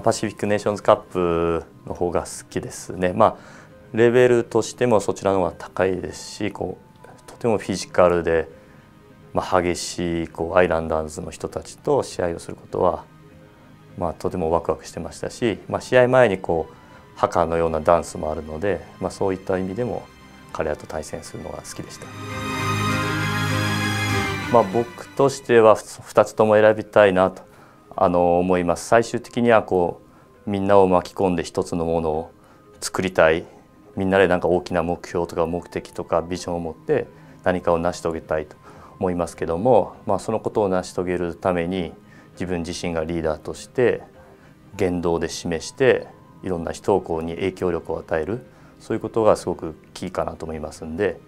パシフィックネーションズカップの方が好きですね。まあレベルとしてもそちらの方が高いですしこうとてもフィジカルで、まあ、激しいこうアイランダーズの人たちと試合をすることは、まあ、とてもワクワクしてましたし、まあ、試合前にこうハカのようなダンスもあるので、まあ、そういった意味でも彼らと対戦するのが好きでした。まあ、僕としては2つとも選びたいなとあの思います。最終的にはこうみんなを巻き込んで一つのものを作りたいみんなでなんか大きな目標とか目的とかビジョンを持って何かを成し遂げたいと思いますけども、まあ、そのことを成し遂げるために自分自身がリーダーとして言動で示していろんな人をこうに影響力を与えるそういうことがすごくキーかなと思いますんで、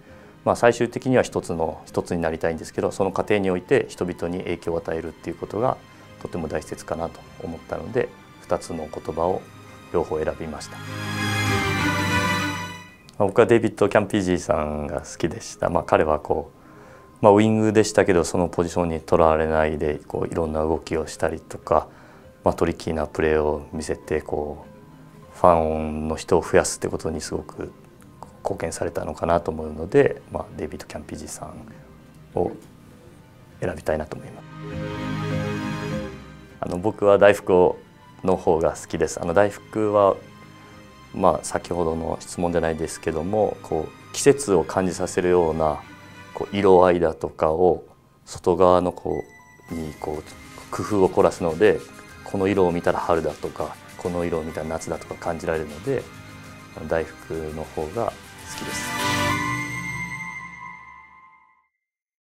まあ、最終的には一つの一つになりたいんですけどその過程において人々に影響を与えるっていうことがとても大切かなと思ったので2つの言葉を両方選びました。僕はデイビッド・キャンピージーさんが好きでした。まあ、彼はこう、まあ、ウイングでしたけどそのポジションにとらわれないでこういろんな動きをしたりとか、まあ、トリッキーなプレーを見せてこうファンの人を増やすってことにすごく貢献されたのかなと思うので、まあ、デイビッド・キャンピージーさんを選びたいなと思います。僕は大福の方が好きです。あの大福はまあ、先ほどの質問じゃないですけどもこう季節を感じさせるようなこう色合いだとかを外側のこうにこう工夫を凝らすのでこの色を見たら春だとかこの色を見たら夏だとか感じられるので大福の方が好きです。